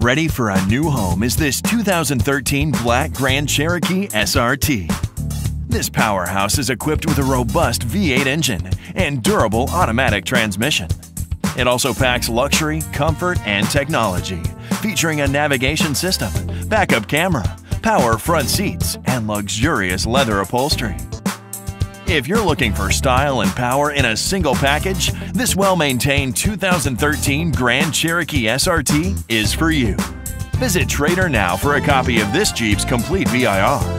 Ready for a new home is this 2013 Black Grand Cherokee SRT. This powerhouse is equipped with a robust V8 engine and durable automatic transmission. It also packs luxury, comfort, and technology, featuring a navigation system, backup camera, power front seats, and luxurious leather upholstery. If you're looking for style and power in a single package, this well-maintained 2013 Grand Cherokee SRT is for you. Visit Trader now for a copy of this Jeep's complete VIR.